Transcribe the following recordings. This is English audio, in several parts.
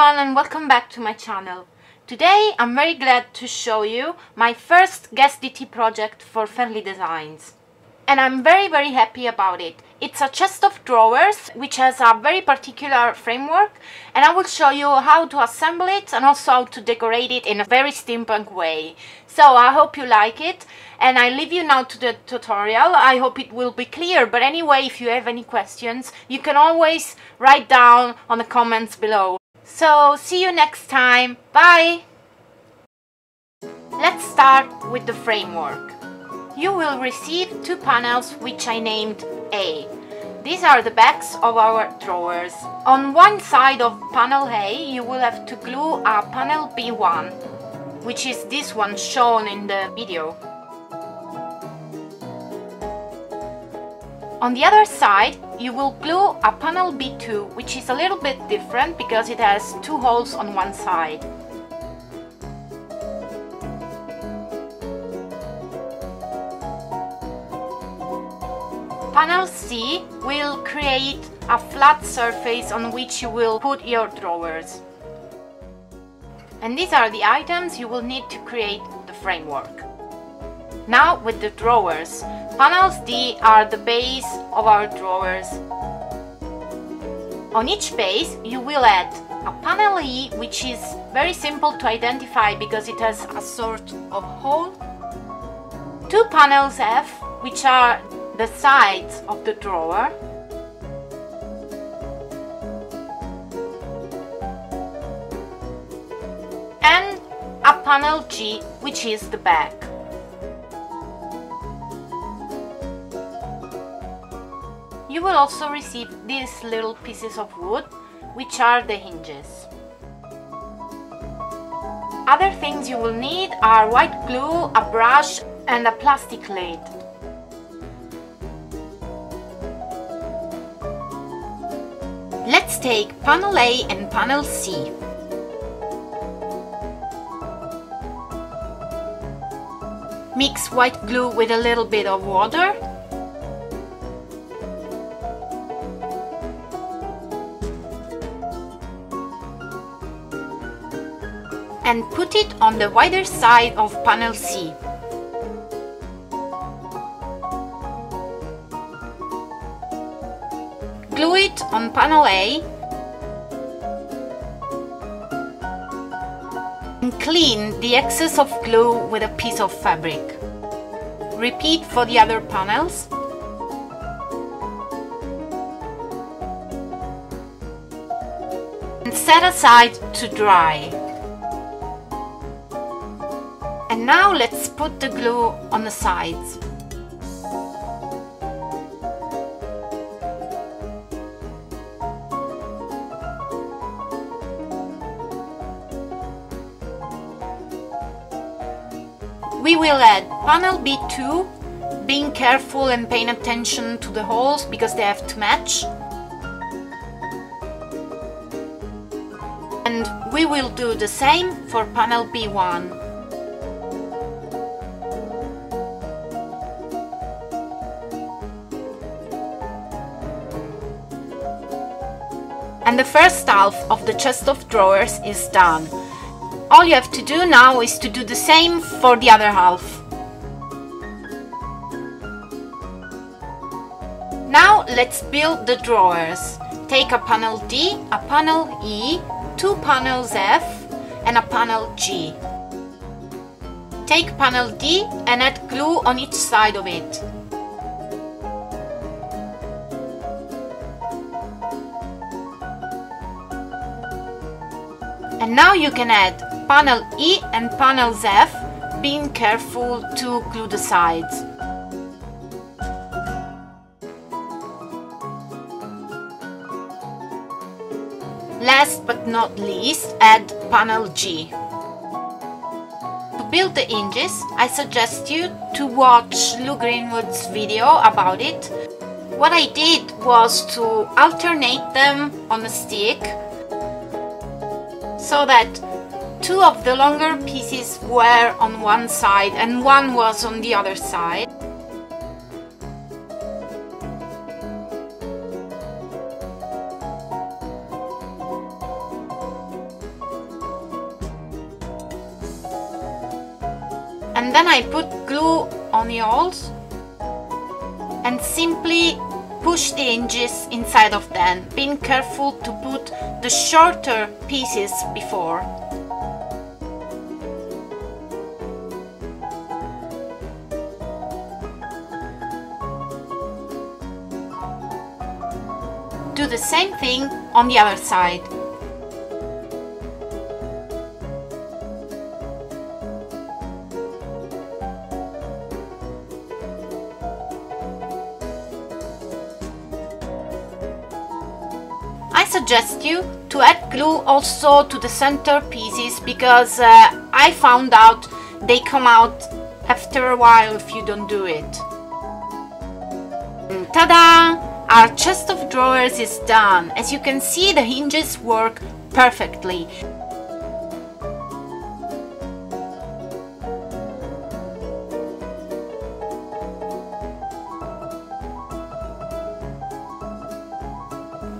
everyone and welcome back to my channel. Today I'm very glad to show you my first guest DT project for Fernli Designs. And I'm very very happy about it. It's a chest of drawers which has a very particular framework and I will show you how to assemble it and also how to decorate it in a very steampunk way. So I hope you like it and I leave you now to the tutorial. I hope it will be clear but anyway if you have any questions you can always write down on the comments below. So see you next time. Bye! Let's start with the framework. You will receive two panels which I named A. These are the backs of our drawers. On one side of panel A you will have to glue a panel B1 which is this one shown in the video. On the other side, you will glue a panel B2, which is a little bit different because it has two holes on one side. Panel C will create a flat surface on which you will put your drawers. And these are the items you will need to create the framework. Now with the drawers. Panels D are the base of our drawers. On each base you will add a panel E which is very simple to identify because it has a sort of hole. Two panels F which are the sides of the drawer and a panel G which is the back. You will also receive these little pieces of wood which are the hinges. Other things you will need are white glue, a brush and a plastic lid. Let's take panel A and panel C. Mix white glue with a little bit of water. And put it on the wider side of panel C. Glue it on panel A and clean the excess of glue with a piece of fabric. Repeat for the other panels. And set aside to dry. And now let's put the glue on the sides. We will add panel B2, being careful and paying attention to the holes because they have to match. And we will do the same for panel B1. And the first half of the chest of drawers is done. All you have to do now is to do the same for the other half. Now let's build the drawers. Take a panel D, a panel E, two panels F and a panel G. Take panel D and add glue on each side of it. Now you can add panel E and panel F, being careful to glue the sides. Last but not least, add panel G. To build the hinges, I suggest you to watch Lou Greenwood's video about it. What I did was to alternate them on a stick so that two of the longer pieces were on one side and one was on the other side. And then I put glue on the holes and simply push the hinges inside of them, being careful to put the shorter pieces before. Do the same thing on the other side. Suggest you to add glue also to the center pieces because uh, I found out they come out after a while if you don't do it. Ta-da! Our chest of drawers is done. As you can see the hinges work perfectly.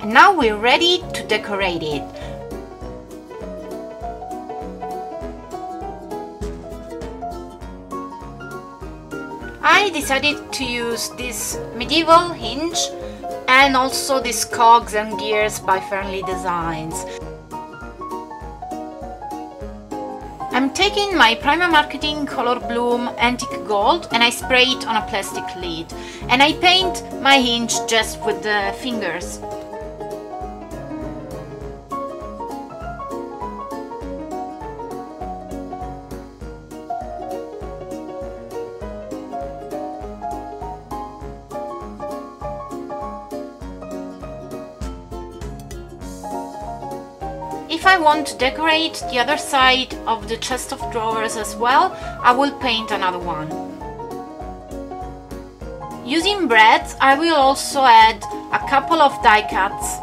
And now we're ready to decorate it. I decided to use this medieval hinge and also these cogs and gears by Fernli Designs. I'm taking my Prima Marketing Color Bloom Antique Gold and I spray it on a plastic lid and I paint my hinge just with the fingers. If I want to decorate the other side of the chest of drawers as well, I will paint another one. Using brads, I will also add a couple of die cuts.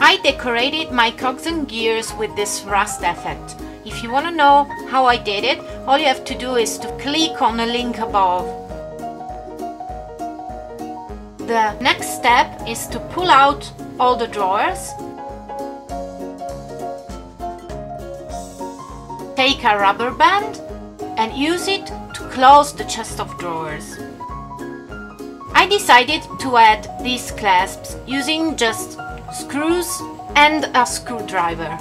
I decorated my cogs and gears with this rust effect. If you want to know how I did it, all you have to do is to click on the link above. The next step is to pull out all the drawers. Take a rubber band and use it to close the chest of drawers. I decided to add these clasps using just screws and a screwdriver.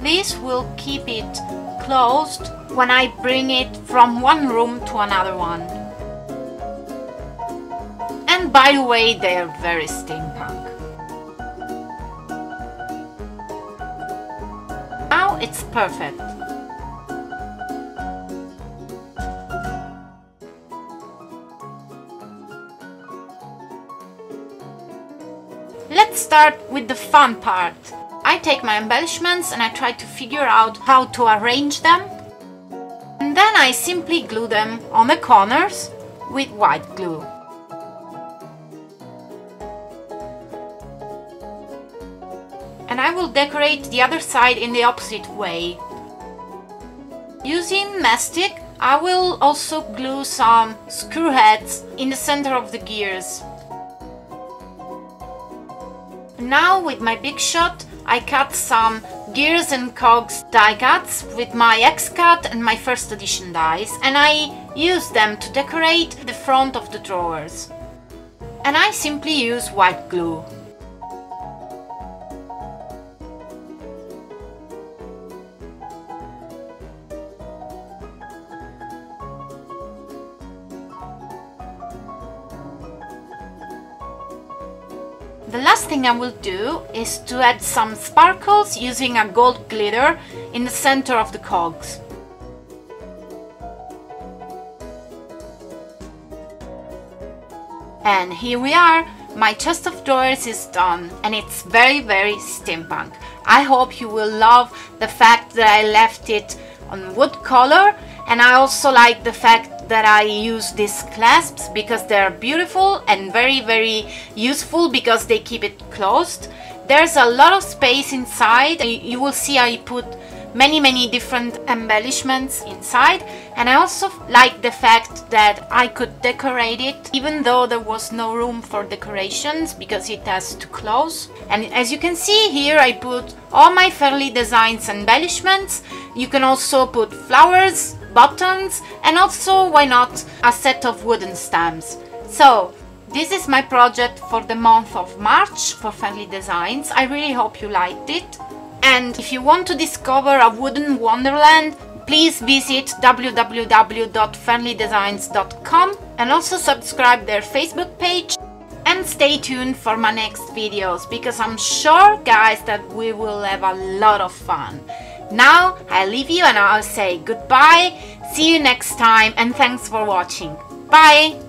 This will keep it closed when I bring it from one room to another one. And by the way, they're very steampunk. Now it's perfect. Let's start with the fun part. I take my embellishments and I try to figure out how to arrange them. And then I simply glue them on the corners with white glue. And I will decorate the other side in the opposite way. Using mastic, I will also glue some screw heads in the center of the gears. Now with my big shot I cut some gears and cogs die cuts with my X-Cut and my first edition dies and I use them to decorate the front of the drawers. And I simply use white glue. The last thing I will do is to add some sparkles using a gold glitter in the center of the cogs. And here we are, my chest of drawers is done and it's very very steampunk. I hope you will love the fact that I left it on wood color and I also like the fact that I use these clasps because they're beautiful and very very useful because they keep it closed. There's a lot of space inside. You will see I put many many different embellishments inside and I also like the fact that I could decorate it even though there was no room for decorations because it has to close and as you can see here I put all my Fernli Designs embellishments you can also put flowers buttons and also why not a set of wooden stamps so this is my project for the month of March for Fernli Designs. I really hope you liked it. And if you want to discover a wooden wonderland, please visit www.fernlidesigns.com and also subscribe their Facebook page and stay tuned for my next videos because I'm sure guys that we will have a lot of fun. Now I leave you and I'll say goodbye, see you next time and thanks for watching. Bye!